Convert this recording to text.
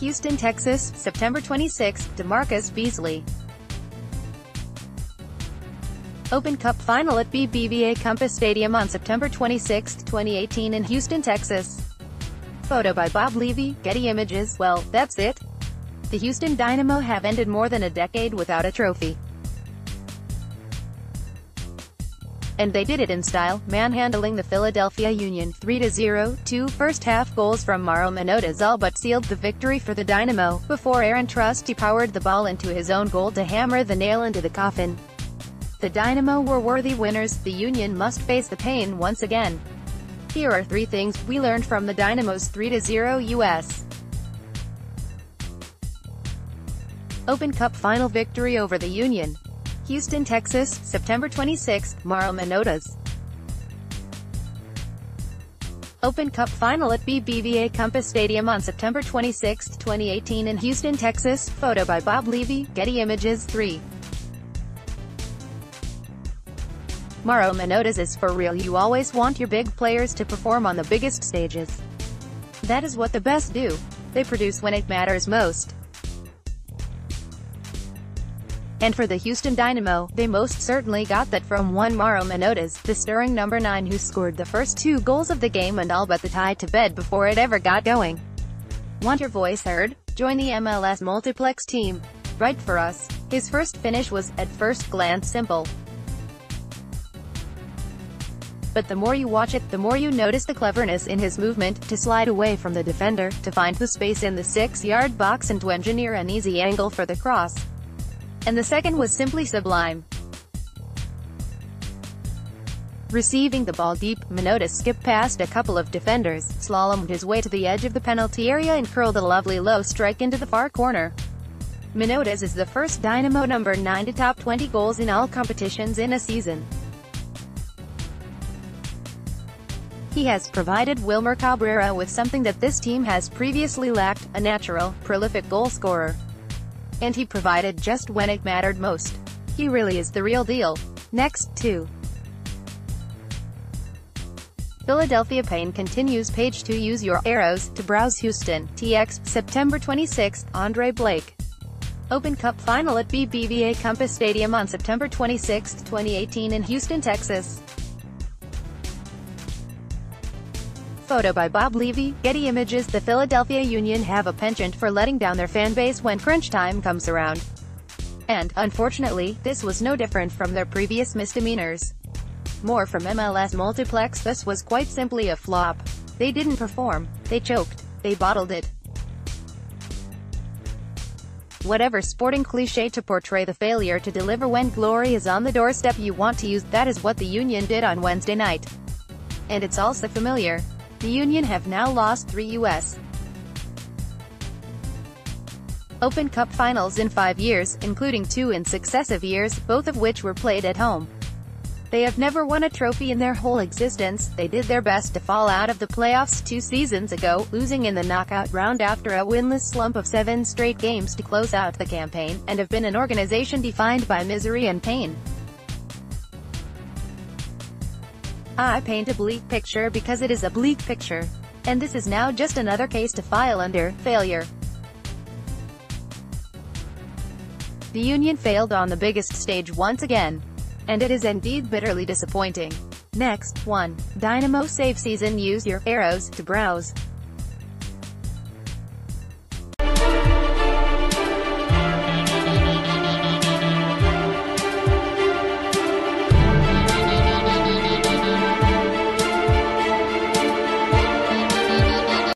Houston, Texas, September 26, DaMarcus Beasley. Open Cup Final at BBVA Compass Stadium on September 26, 2018 in Houston, Texas. Photo by Bob Levey, Getty Images. Well, that's it. The Houston Dynamo have ended more than a decade without a trophy. And they did it in style, manhandling the Philadelphia Union 3-0. Two first-half goals from Mauro Manotas all but sealed the victory for the Dynamo, before Aaron Trusty powered the ball into his own goal to hammer the nail into the coffin. The Dynamo were worthy winners, the Union must face the pain once again. Here are three things we learned from the Dynamo's 3-0 US. Open Cup final victory over the Union. Houston, Texas, September 26, Mauro Manotas. Open Cup final at BBVA Compass Stadium on September 26, 2018 in Houston, Texas. Photo by Bob Levey, Getty Images 3. Mauro Manotas is for real you always want your big players to perform on the biggest stages. That is what the best do. They produce when it matters most. And for the Houston Dynamo, they most certainly got that from one Mauro Manotas, the stirring number 9 who scored the first two goals of the game and all but the tie to bed before it ever got going. Want your voice heard? Join the MLS Multiplex team. Write for us. His first finish was, at first glance simple, but the more you watch it, the more you notice the cleverness in his movement, to slide away from the defender, to find the space in the six-yard box and to engineer an easy angle for the cross. And the second was simply sublime. Receiving the ball deep, Manotas skipped past a couple of defenders, slalomed his way to the edge of the penalty area and curled a lovely low strike into the far corner. Manotas is the first Dynamo number 9 to top 20 goals in all competitions in a season. He has provided Wilmer Cabrera with something that this team has previously lacked, a natural, prolific goal scorer. And he provided just when it mattered most. He really is the real deal. Next, 2. Philadelphia Pain continues page 2 Use your arrows to browse Houston, TX, September 26, Andre Blake. Open Cup Final at BBVA Compass Stadium on September 26, 2018 in Houston, Texas. Photo by Bob Levey, Getty Images The Philadelphia Union have a penchant for letting down their fan base when crunch time comes around. And, unfortunately, this was no different from their previous misdemeanors. More from MLS Multiplex This was quite simply a flop. They didn't perform. They choked. They bottled it. Whatever sporting cliche to portray the failure to deliver when glory is on the doorstep you want to use, that is what the Union did on Wednesday night. And it's also familiar. The Union have now lost three U.S. Open Cup finals in five years, including two in successive years, both of which were played at home. They have never won a trophy in their whole existence, they did their best to fall out of the playoffs two seasons ago, losing in the knockout round after a winless slump of seven straight games to close out the campaign, and have been an organization defined by misery and pain. I paint a bleak picture because it is a bleak picture. And this is now just another case to file under, failure. The Union failed on the biggest stage once again. And it is indeed bitterly disappointing. Next, 1. Dynamo save season Use your arrows to browse.